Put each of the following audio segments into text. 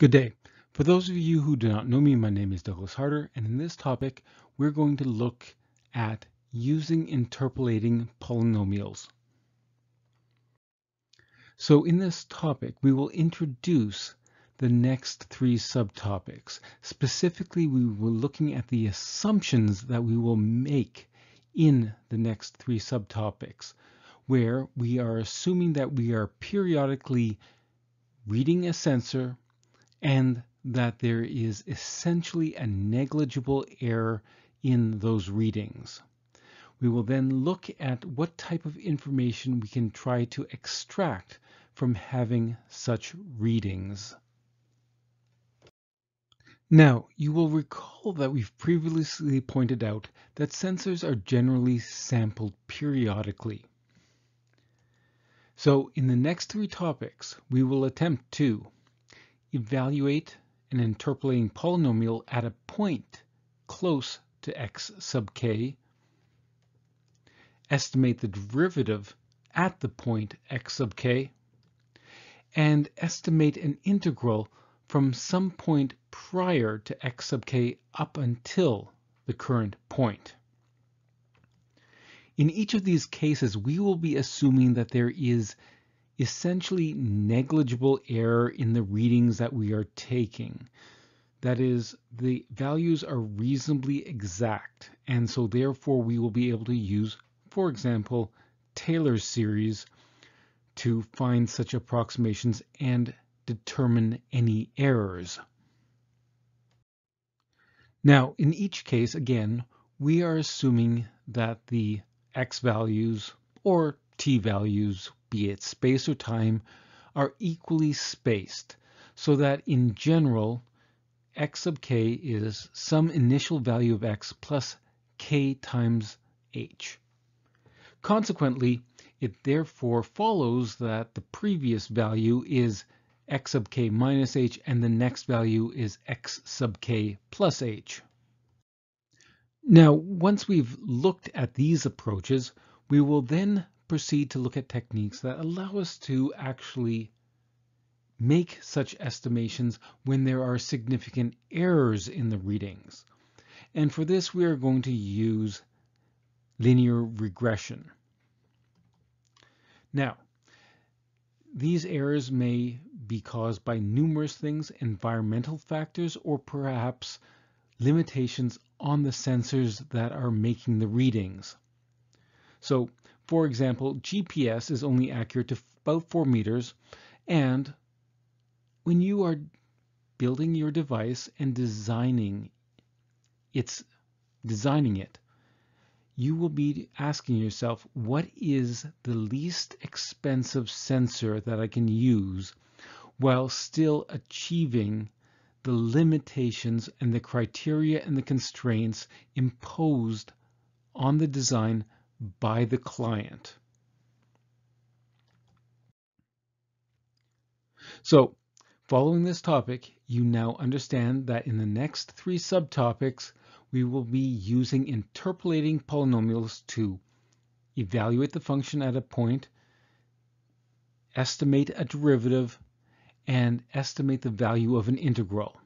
Good day. For those of you who do not know me, my name is Douglas Harder, and in this topic, we're going to look at using interpolating polynomials. So in this topic, we will introduce the next three subtopics. Specifically, we will looking at the assumptions that we will make in the next three subtopics, where we are assuming that we are periodically reading a sensor and that there is essentially a negligible error in those readings. We will then look at what type of information we can try to extract from having such readings. Now, you will recall that we've previously pointed out that sensors are generally sampled periodically. So in the next three topics, we will attempt to evaluate an interpolating polynomial at a point close to x sub k, estimate the derivative at the point x sub k, and estimate an integral from some point prior to x sub k up until the current point. In each of these cases, we will be assuming that there is essentially negligible error in the readings that we are taking. That is, the values are reasonably exact, and so therefore we will be able to use, for example, Taylor's series to find such approximations and determine any errors. Now, in each case, again, we are assuming that the x values or t values be it space or time, are equally spaced so that in general, x sub k is some initial value of x plus k times h. Consequently, it therefore follows that the previous value is x sub k minus h and the next value is x sub k plus h. Now, once we've looked at these approaches, we will then proceed to look at techniques that allow us to actually make such estimations when there are significant errors in the readings. And for this, we are going to use linear regression. Now, these errors may be caused by numerous things, environmental factors, or perhaps limitations on the sensors that are making the readings. So for example, GPS is only accurate to about 4 meters, and when you are building your device and designing its designing it, you will be asking yourself, what is the least expensive sensor that I can use while still achieving the limitations and the criteria and the constraints imposed on the design by the client. So following this topic, you now understand that in the next three subtopics, we will be using interpolating polynomials to evaluate the function at a point, estimate a derivative, and estimate the value of an integral.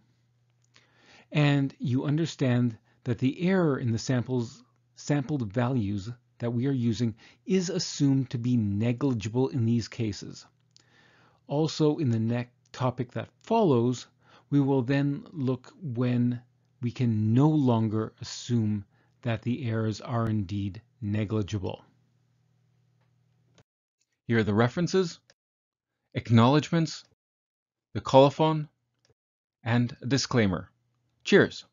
And you understand that the error in the samples, sampled values that we are using is assumed to be negligible in these cases. Also, in the next topic that follows, we will then look when we can no longer assume that the errors are indeed negligible. Here are the references, acknowledgements, the colophon, and a disclaimer. Cheers!